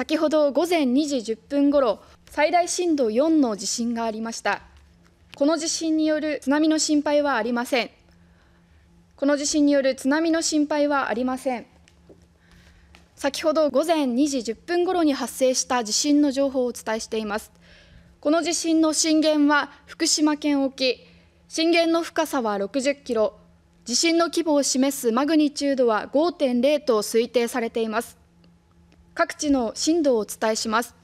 先ほど午前2時10分ごろ、最大震度4の地震がありました。この地震による津波の心配はありません。この地震による津波の心配はありません。先ほど午前2時10分ごろに発生した地震の情報をお伝えしています。この地震の震源は福島県沖、震源の深さは60キロ、地震の規模を示すマグニチュードは5.0と推定されています。各地の震度をお伝えします。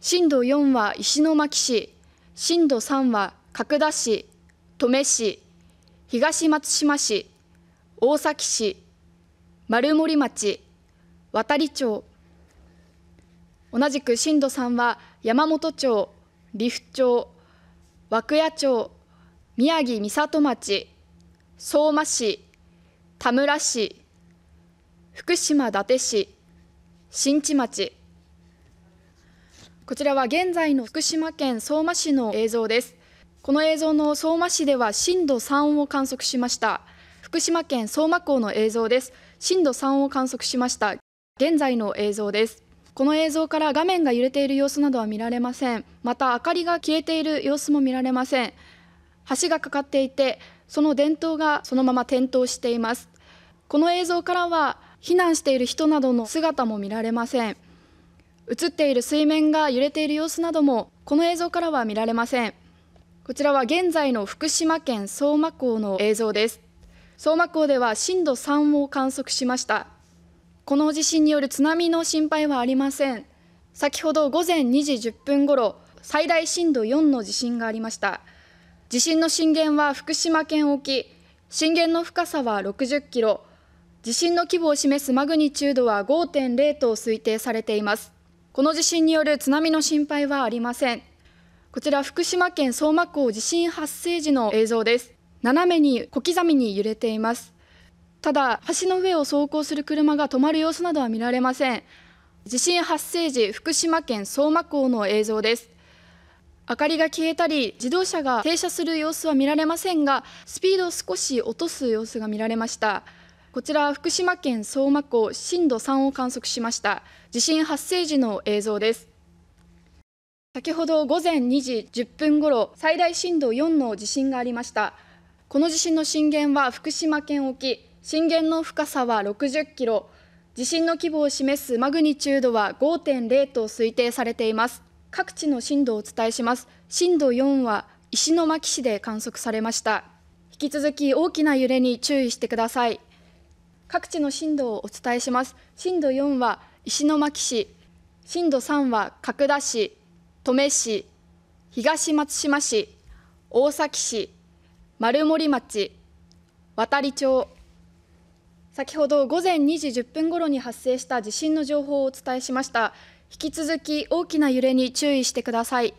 震度4は石巻市、震度3は角田市、登米市、東松島市、大崎市、丸森町、渡町。同じく震度3は山本町、利府町、涌谷町、宮城美里町、相馬市、田村市、福島伊達市、新地町。こちらは現在の福島県相馬市の映像です。この映像の相馬市では震度3を観測しました。福島県相馬港の映像です。震度3を観測しました。現在の映像です。この映像から画面が揺れている様子などは見られません。また明かりが消えている様子も見られません。橋がかかっていてその電灯がそのまま点灯しています。この映像からは避難している人などの姿も見られません。映っている水面が揺れている様子などもこの映像からは見られません。こちらは現在の福島県相馬港の映像です。相馬港では震度3を観測しました。この地震による津波の心配はありません。先ほど午前2時10分ごろ最大震度4の地震がありました。地震の震源は福島県沖。震源の深さは60キロ。地震の規模を示すマグニチュードは5.0と推定されています。この地震による津波の心配はありません。こちら福島県相馬港地震発生時の映像です。斜めに小刻みに揺れています。ただ、橋の上を走行する車が止まる様子などは見られません。地震発生時、福島県相馬港の映像です。明かりが消えたり、自動車が停車する様子は見られませんが、スピードを少し落とす様子が見られました。こちら福島県相馬港震度3を観測しました。地震発生時の映像です。先ほど午前2時10分ごろ最大震度4の地震がありました。この地震の震源は福島県沖。震源の深さは60キロ。地震の規模を示すマグニチュードは5.0と推定されています。各地の震度をお伝えします。震度4は石巻市で観測されました。引き続き大きな揺れに注意してください。各地の震度をお伝えします。震度4は石巻市、震度3は角田市、登米市、東松島市、大崎市、丸森町、渡町。先ほど午前2時10分ごろに発生した地震の情報をお伝えしました。引き続き大きな揺れに注意してください。